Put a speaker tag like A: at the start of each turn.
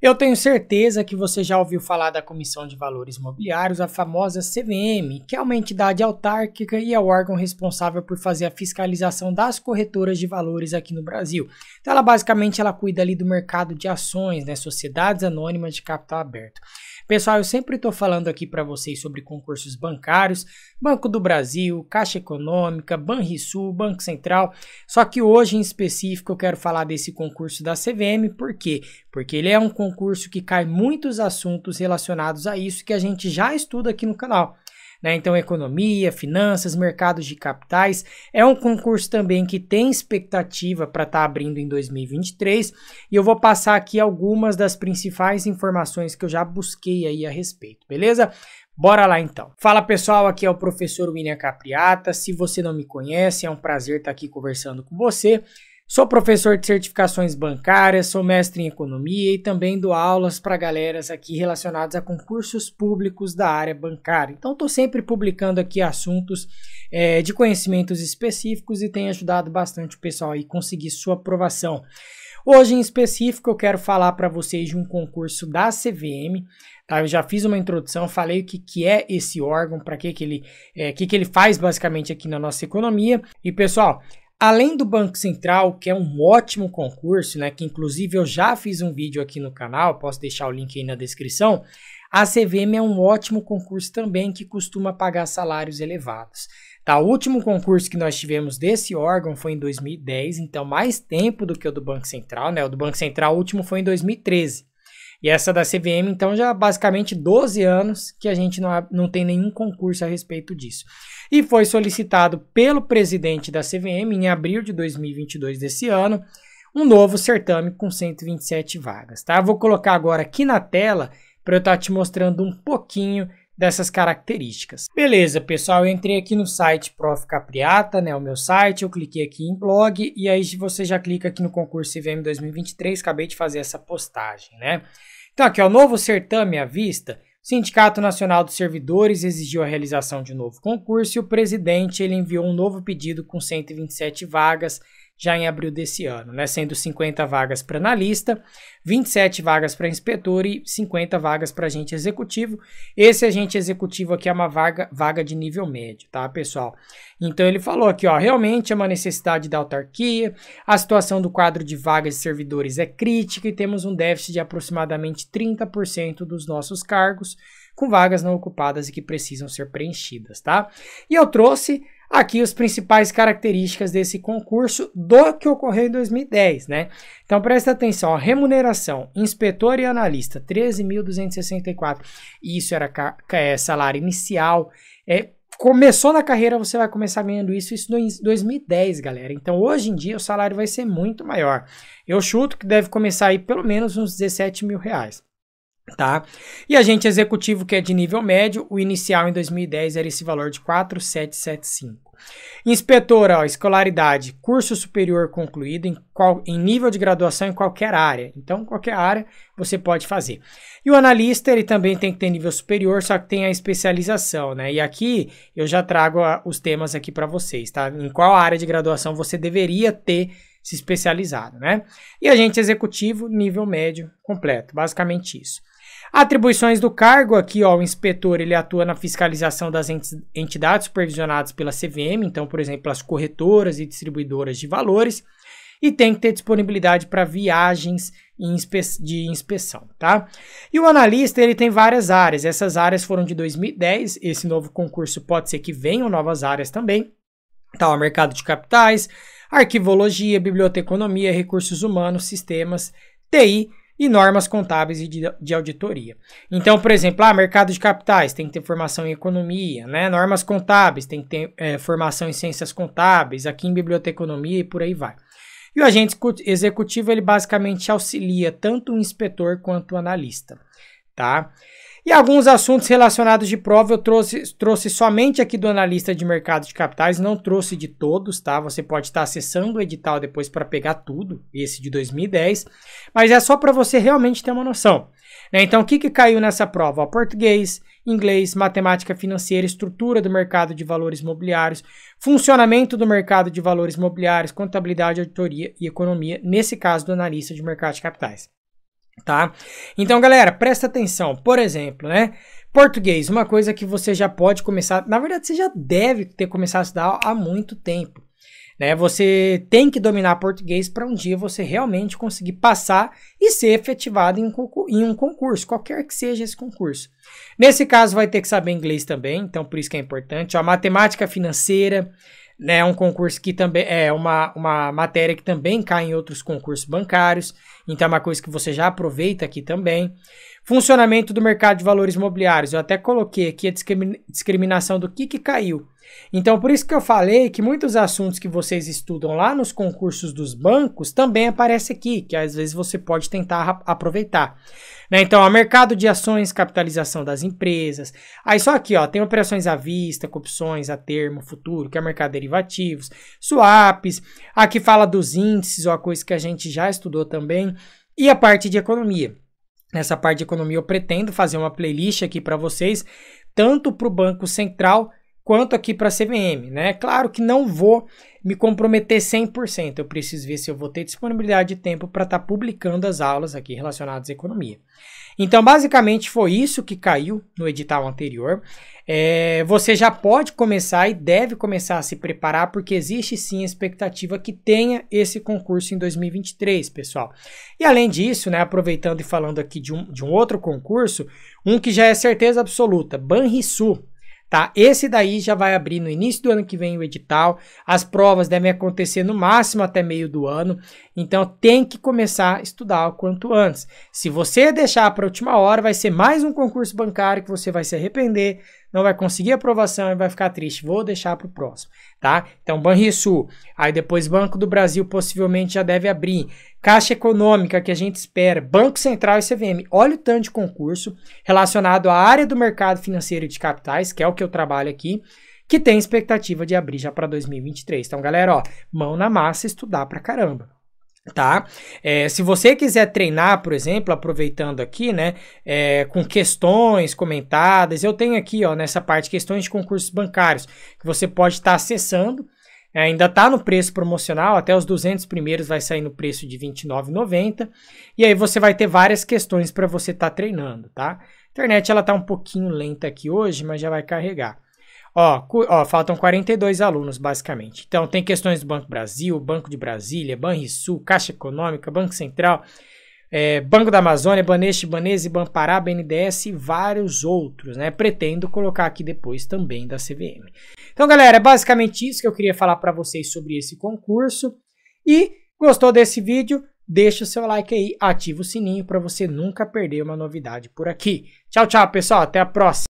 A: Eu tenho certeza que você já ouviu falar da Comissão de Valores Imobiliários, a famosa CVM, que é uma entidade autárquica e é o órgão responsável por fazer a fiscalização das corretoras de valores aqui no Brasil. Então, ela basicamente ela cuida ali do mercado de ações, né, sociedades anônimas de capital aberto. Pessoal, eu sempre estou falando aqui para vocês sobre concursos bancários, Banco do Brasil, Caixa Econômica, Banrisul, Banco Central. Só que hoje em específico eu quero falar desse concurso da CVM, por quê? Porque ele é um concurso que cai muitos assuntos relacionados a isso que a gente já estuda aqui no canal. Né? Então, economia, finanças, mercados de capitais. É um concurso também que tem expectativa para estar tá abrindo em 2023 e eu vou passar aqui algumas das principais informações que eu já busquei aí a respeito, beleza? Bora lá então. Fala pessoal, aqui é o professor William Capriata. Se você não me conhece, é um prazer estar aqui conversando com você. Sou professor de certificações bancárias, sou mestre em economia e também dou aulas para galeras aqui relacionadas a concursos públicos da área bancária. Então, estou sempre publicando aqui assuntos é, de conhecimentos específicos e tem ajudado bastante o pessoal a conseguir sua aprovação. Hoje, em específico, eu quero falar para vocês de um concurso da CVM. Tá? Eu já fiz uma introdução, falei o que, que é esse órgão, para que, que, ele, é, que, que ele faz basicamente aqui na nossa economia. E, pessoal, Além do Banco Central, que é um ótimo concurso, né, que inclusive eu já fiz um vídeo aqui no canal, posso deixar o link aí na descrição, a CVM é um ótimo concurso também que costuma pagar salários elevados. Tá, o último concurso que nós tivemos desse órgão foi em 2010, então mais tempo do que o do Banco Central, né? O do Banco Central último foi em 2013. E essa da CVM, então, já basicamente 12 anos que a gente não, não tem nenhum concurso a respeito disso. E foi solicitado pelo presidente da CVM em abril de 2022 desse ano um novo certame com 127 vagas, tá? Vou colocar agora aqui na tela para eu estar tá te mostrando um pouquinho dessas características. Beleza, pessoal, eu entrei aqui no site Prof. Capriata, né, o meu site, eu cliquei aqui em blog e aí você já clica aqui no concurso CVM 2023, acabei de fazer essa postagem, né? Então aqui, o novo certame à vista, Sindicato Nacional dos Servidores exigiu a realização de um novo concurso e o presidente ele enviou um novo pedido com 127 vagas já em abril desse ano, né? sendo 50 vagas para analista, 27 vagas para inspetor e 50 vagas para agente executivo. Esse agente executivo aqui é uma vaga, vaga de nível médio, tá, pessoal? Então ele falou aqui, ó, realmente é uma necessidade da autarquia, a situação do quadro de vagas de servidores é crítica e temos um déficit de aproximadamente 30% dos nossos cargos com vagas não ocupadas e que precisam ser preenchidas, tá? E eu trouxe aqui as principais características desse concurso do que ocorreu em 2010, né? Então presta atenção, a remuneração, inspetor e analista, 13.264, isso era é, salário inicial, é, começou na carreira, você vai começar ganhando isso, isso em 2010, galera. Então hoje em dia o salário vai ser muito maior. Eu chuto que deve começar aí pelo menos uns 17 mil reais tá? E agente executivo que é de nível médio, o inicial em 2010 era esse valor de 4775. Inspetor, ó, escolaridade, curso superior concluído em, qual, em nível de graduação em qualquer área. Então, qualquer área você pode fazer. E o analista, ele também tem que ter nível superior, só que tem a especialização, né? E aqui eu já trago a, os temas aqui para vocês, tá? Em qual área de graduação você deveria ter se especializado, né? E agente executivo, nível médio completo, basicamente isso. Atribuições do cargo aqui, ó, o inspetor ele atua na fiscalização das entidades supervisionadas pela CVM, então, por exemplo, as corretoras e distribuidoras de valores, e tem que ter disponibilidade para viagens de inspeção, tá? E o analista, ele tem várias áreas, essas áreas foram de 2010, esse novo concurso pode ser que venham novas áreas também, tá? O mercado de capitais, arquivologia, biblioteconomia, recursos humanos, sistemas, TI, e normas contábeis e de, de, auditoria. Então, por exemplo, ah, mercado de capitais tem que ter formação em economia, né? Normas contábeis tem que ter é, formação em ciências contábeis, aqui em biblioteconomia e por aí vai. E o agente executivo ele basicamente auxilia tanto o inspetor quanto o analista, tá? E alguns assuntos relacionados de prova eu trouxe, trouxe somente aqui do analista de mercado de capitais, não trouxe de todos, tá? Você pode estar acessando o edital depois para pegar tudo, esse de 2010, mas é só para você realmente ter uma noção. Né? Então, o que, que caiu nessa prova? Português, inglês, matemática financeira, estrutura do mercado de valores imobiliários, funcionamento do mercado de valores imobiliários, contabilidade, auditoria e economia, nesse caso do analista de mercado de capitais. Tá? Então, galera, presta atenção. Por exemplo, né? Português, uma coisa que você já pode começar, na verdade, você já deve ter começado a estudar há muito tempo. Né? Você tem que dominar português para um dia você realmente conseguir passar e ser efetivado em um, concurso, qualquer que seja esse concurso. Nesse caso, vai ter que saber inglês também, então por isso que é importante. A matemática financeira, é um concurso que também é uma, uma matéria que também cai em outros concursos bancários, então é uma coisa que você já aproveita aqui também. Funcionamento do mercado de valores imobiliários, eu até coloquei aqui a discriminação do que, que caiu. Então, por isso que eu falei que muitos assuntos que vocês estudam lá nos concursos dos bancos também aparece aqui, que às vezes você pode tentar aproveitar. Né? Então, o mercado de ações, capitalização das empresas. Aí só aqui, ó, tem operações à vista, opções a termo, futuro, que é mercado de derivativos, swaps. Aqui fala dos índices, uma coisa que a gente já estudou também. E a parte de economia. Nessa parte de economia eu pretendo fazer uma playlist aqui para vocês, tanto para o Banco Central quanto aqui para a CVM, né? Claro que não vou me comprometer 100%, eu preciso ver se eu vou ter disponibilidade de tempo para estar tá publicando as aulas aqui relacionadas à economia. Então, basicamente, foi isso que caiu no edital anterior. É, você já pode começar e deve começar a se preparar, porque existe sim a expectativa que tenha esse concurso em 2023, pessoal. E além disso, né, aproveitando e falando aqui de um, de um outro concurso, um que já é certeza absoluta, Banrisul tá? Esse daí já vai abrir no início do ano que vem o edital. As provas devem acontecer no máximo até meio do ano, então tem que começar a estudar o quanto antes. Se você deixar para a última hora, vai ser mais um concurso bancário que você vai se arrepender, não vai conseguir aprovação e vai ficar triste. Vou deixar para o próximo, tá? Então, Banrisul, aí depois Banco do Brasil possivelmente já deve abrir. Caixa Econômica, que a gente espera, Banco Central e CVM. Olha o tanto de concurso relacionado à área do mercado financeiro e de capitais, que é o que eu trabalho aqui, que tem expectativa de abrir já para 2023. Então, galera, ó, mão na massa, estudar pra caramba tá? É, se você quiser treinar, por exemplo, aproveitando aqui, né, é, com questões comentadas, eu tenho aqui, ó, nessa parte, questões de concursos bancários, que você pode estar tá acessando, é, ainda está no preço promocional, até os 200 primeiros vai sair no preço de R$ 29,90. E aí você vai ter várias questões para você estar tá treinando, tá? A internet ela tá um pouquinho lenta aqui hoje, mas já vai carregar. Ó, ó, faltam 42 alunos, basicamente. Então, tem questões do Banco Brasil, Banco de Brasília, Banrisul, Caixa Econômica, Banco Central, é, Banco da Amazônia, Baneste, Banese, Banpará, BNDES e vários outros, né? Pretendo colocar aqui depois também da CVM. Então, galera, é basicamente isso que eu queria falar para vocês sobre esse concurso. E gostou desse vídeo? Deixa o seu like aí, ativa o sininho para você nunca perder uma novidade por aqui. Tchau, tchau, pessoal. Até a próxima.